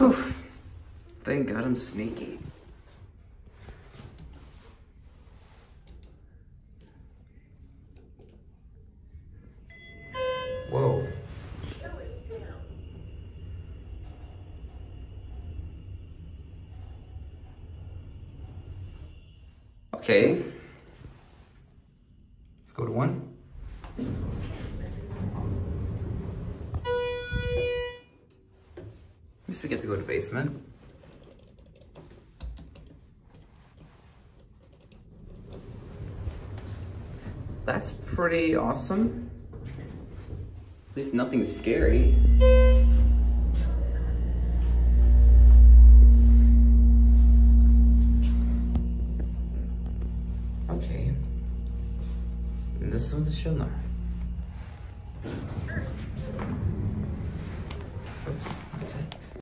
Whew. Thank God I'm sneaky. Whoa. Okay. Let's go to one. Least we get to go to basement. That's pretty awesome. At least nothing scary. Okay. And this one's a Schindler.